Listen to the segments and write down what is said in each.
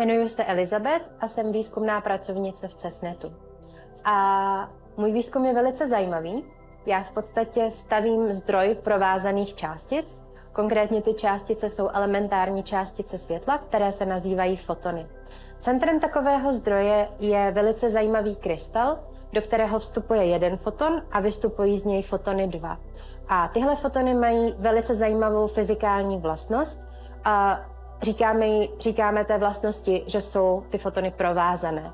Jmenuji se Elizabeth a jsem výzkumná pracovnice v CESNETu. A můj výzkum je velice zajímavý. Já v podstatě stavím zdroj provázaných částic. Konkrétně ty částice jsou elementární částice světla, které se nazývají fotony. Centrem takového zdroje je velice zajímavý krystal, do kterého vstupuje jeden foton a vystupují z něj fotony dva. A tyhle fotony mají velice zajímavou fyzikální vlastnost. A říkáme, říkáme té vlastnosti, že jsou ty fotony provázané.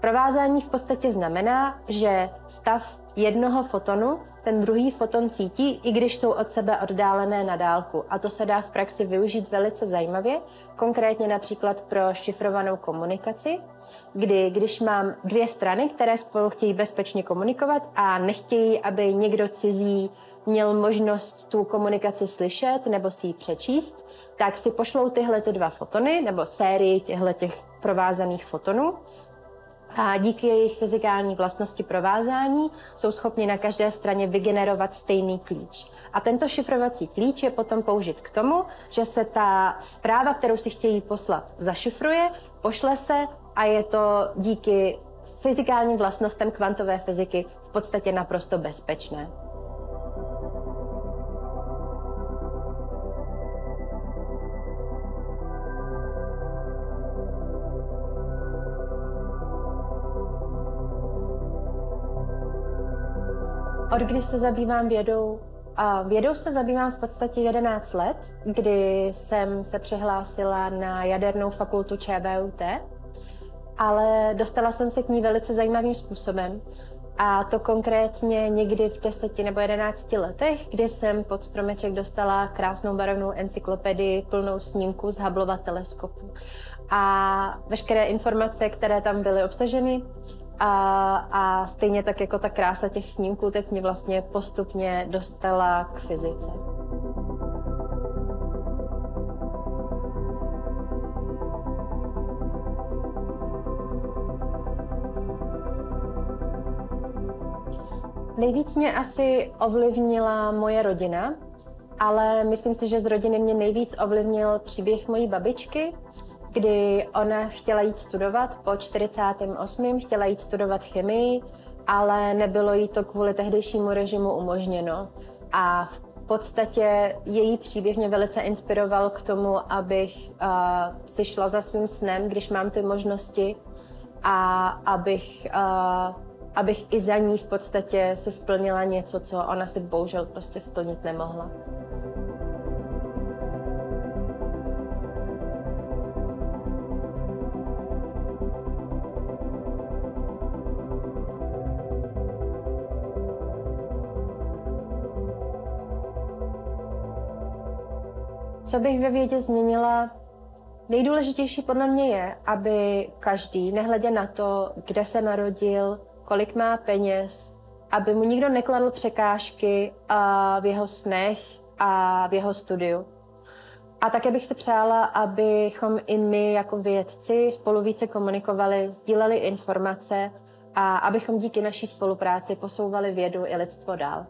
Provázání v podstatě znamená, že stav jednoho fotonu ten druhý foton cítí, i když jsou od sebe oddálené na dálku. A to se dá v praxi využít velice zajímavě, konkrétně například pro šifrovanou komunikaci, kdy když mám dvě strany, které spolu chtějí bezpečně komunikovat a nechtějí, aby někdo cizí měl možnost tu komunikaci slyšet nebo si ji přečíst, tak si pošlou tyhle ty dva fotony nebo sérii těchto těch provázaných fotonů a díky jejich fyzikální vlastnosti provázání jsou schopni na každé straně vygenerovat stejný klíč. A tento šifrovací klíč je potom použit k tomu, že se ta zpráva, kterou si chtějí poslat, zašifruje, pošle se a je to díky fyzikálním vlastnostem kvantové fyziky v podstatě naprosto bezpečné. Od kdy se zabývám vědou? A vědou se zabývám v podstatě 11 let, kdy jsem se přihlásila na jadernou fakultu ČVUT, ale dostala jsem se k ní velice zajímavým způsobem. A to konkrétně někdy v 10 nebo 11 letech, kdy jsem pod stromeček dostala krásnou barevnou encyklopedii plnou snímků z Hubbleova teleskopu. A veškeré informace, které tam byly obsaženy, a, a stejně tak jako ta krása těch snímků teď mě vlastně postupně dostala k fyzice. Nejvíc mě asi ovlivnila moje rodina, ale myslím si, že z rodiny mě nejvíc ovlivnil příběh mojí babičky, kdy ona chtěla jít studovat po 48. chtěla jít studovat chemii, ale nebylo jí to kvůli tehdejšímu režimu umožněno. A v podstatě její příběh mě velice inspiroval k tomu, abych uh, si šla za svým snem, když mám ty možnosti a abych, uh, abych i za ní v podstatě si splnila něco, co ona si bohužel prostě splnit nemohla. Co bych ve vědě změnila? Nejdůležitější podle mě je, aby každý, nehledě na to, kde se narodil, kolik má peněz, aby mu nikdo nekladl překážky v jeho snech a v jeho studiu. A také bych se přála, abychom i my jako vědci spolu více komunikovali, sdíleli informace a abychom díky naší spolupráci posouvali vědu i lidstvo dál.